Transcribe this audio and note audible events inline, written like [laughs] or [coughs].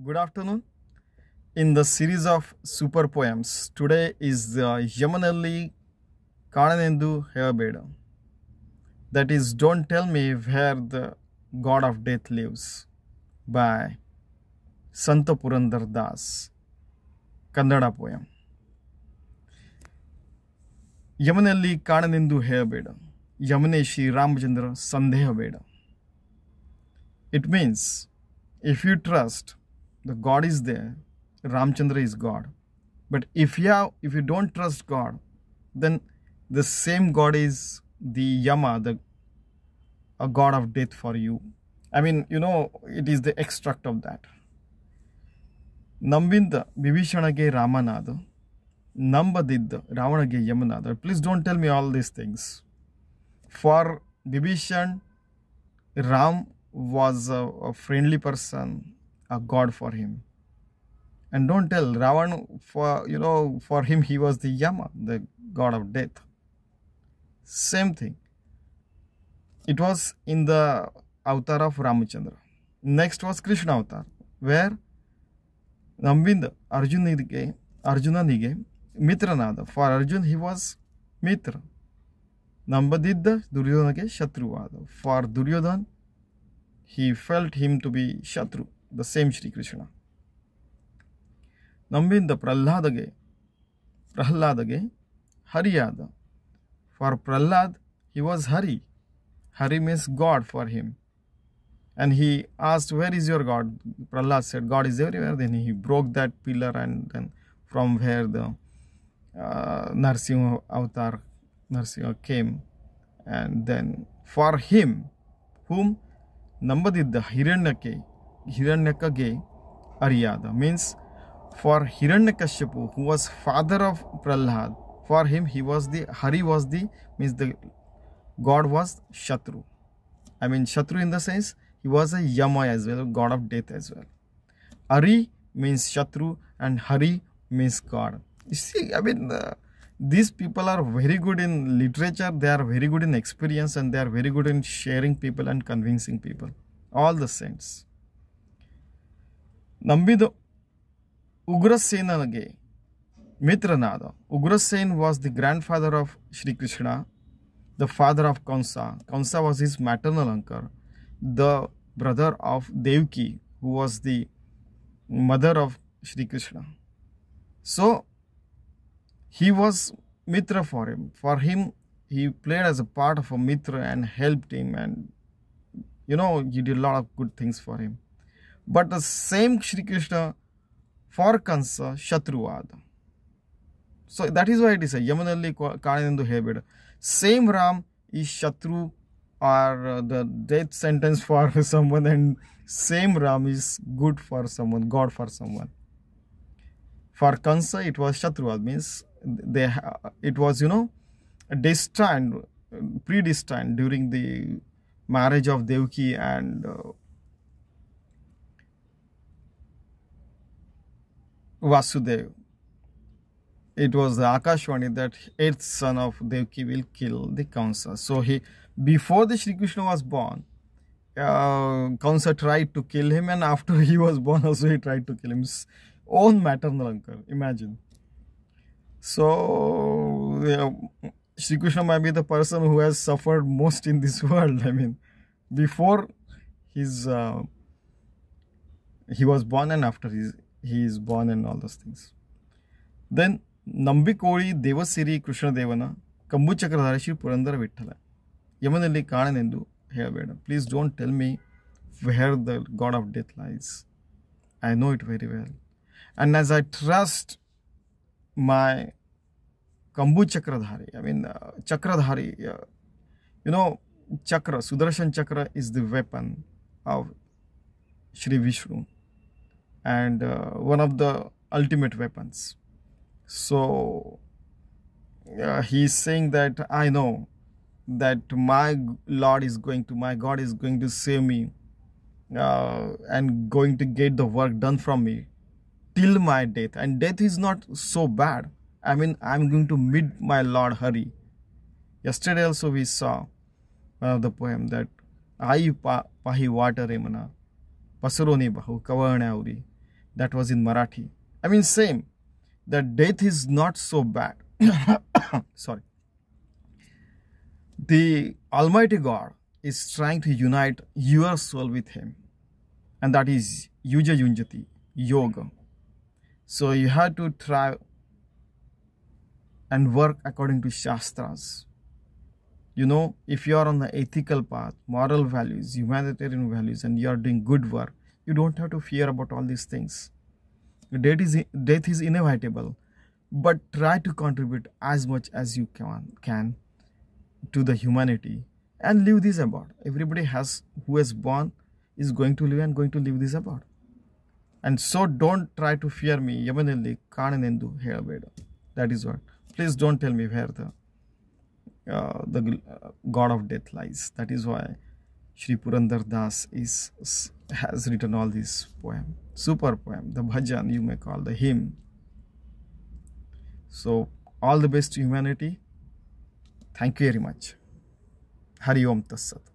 Good afternoon. In the series of super poems, today is the Yamanalli Kananendu Herbeda. That is Don't Tell Me Where the God of Death Lives by Santa Purandar Das. Kannada poem ಯಮನಲ್ಲಿ ಕಾಣನೆಂದು ಹೇಳಬೇಡ ಯಮನೆ ಶ್ರೀರಾಮಚಂದ್ರ ಸಂದೇಹ ಬೇಡ it means if you trust the god is there ramchandra is god but if you have, if you don't trust god then the same god is the yama the a god of death for you i mean you know it is the extract of that ನಂಬಿಂದ ವಿಭೀಷಣಗೆ ರಾಮನಾದ ನಂಬದಿದ್ದ ರಾವಣಗೆ ಯಮನಾದ please don't tell me all these things for Vibhishan Ram was a, a friendly person, a god for him. And don't tell Ravan for you know for him he was the Yama, the god of death. Same thing. It was in the avatar of Ramachandra. Next was Krishna avatar, where Namvinda Arjunige Arjunanige Mitranada. For Arjun he was Mitra. Nambadidda Duryodhanage shatruvada For Duryodhan he felt him to be Shatru the same Shri Krishna. ನಂಬಿಂದ ಪ್ರಹ್ಲಾದಗೆ ಪ್ರಹ್ಲಾದಗೆ ಹರಿಯಾದ for Pralhad he was Hari Hari means god for him and he asked where is your god prahlad said god is everywhere then he broke that pillar and then from where the uh, narsimha avatar narsimha came and then for him whom ನಂಬದಿದ್ದ ಹಿರಣ್ಯಕ್ಕೆ Hiranyakage Aryada. Means for Hiranyakashipu, who was father of Prahlad, for him he was the Hari was the means the god was Shatru. I mean Shatru in the sense he was a Yama as well, god of death as well. Ari means Shatru and Hari means God. You see, I mean, uh, these people are very good in literature, they are very good in experience, and they are very good in sharing people and convincing people. All the saints. ನಂಬಿದ ಉಗ್ರಸೇನಗೆ ಮಿತ್ರನಾದ Ugrasen was the grandfather of Shrikrishna the father of Kansa. Kansa was his maternal uncle, the brother of Devki, who was the mother of Shri Krishna. So he was Mitra for him. For him, he played as a part of a Mitra and helped him, and you know, he did a lot of good things for him. But the same Shri Krishna for Kansa, Shatruvada. So that is why it is a Yamanalli Kanendu Hebed. Same Ram is Shatru or uh, the death sentence for [laughs] someone, and same Ram is good for someone, God for someone. For Kansa, it was Shatru, means they it was you know destined, predestined during the marriage of Devki and uh, Vasudev it was the Akashwani that eighth son of Devki will kill the Kansa. So he, before the Shri Krishna was born, uh, Kansa tried to kill him, and after he was born, also he tried to kill him. His own maternal uncle. Imagine. So uh, Shri Krishna might be the person who has suffered most in this [laughs] world. I mean, before his uh, he was born, and after he he is born, and all those things. Then ನಂಬಿಕೋಳಿ ದೇವಸಿರಿ ಕೃಷ್ಣದೇವನ ಕಂಬು ಚಕ್ರಧಾರಿ Shri Purandara Vittala ಯಮನಲ್ಲಿ ಕಾಣನೆಂದು ಹೇಳಬೇಡ please don't tell me wear the god of death lies I know it very well and as I trust my ಕಂಬು ಚಕ್ರಧಾರಿ I mean ಚಕ್ರಧಾರಿ you know ಚಕ್ರ ಸುದರ್ಶನ್ ಚಕ್ರ is the weapon of Shri Vishnu and uh, one of the ultimate weapons. So uh, he's saying that I know that my Lord is going to, my God is going to save me uh, and going to get the work done from me till my death. And death is not so bad. I mean, I'm going to meet my Lord Hari. Yesterday also we saw one of the poem that आई पाही वाट रे मना पसरो ने भाऊ that was in Marathi. I mean, same. That death is not so bad. [coughs] Sorry. The Almighty God is trying to unite your soul with Him, and that is Yuja Yunjati, yoga. So you have to try and work according to Shastras. You know, if you are on the ethical path, moral values, humanitarian values, and you are doing good work, you don't have to fear about all these things. Death is, death is inevitable, but try to contribute as much as you can, can to the humanity and leave this about. Everybody has who is born is going to live and going to leave this about. And so don't try to fear me. ಯಮನಲ್ಲಿ ಕಾಣನೆಂದು ಹೇಳಬೇಡ That is what. Please don't tell me where the uh, the uh, god of death lies. That is why Sri Purandar Das is has written all these poem, super poem, the bhajan you may call the hymn. So all the best to humanity. Thank you very much. Hari Om Tassat.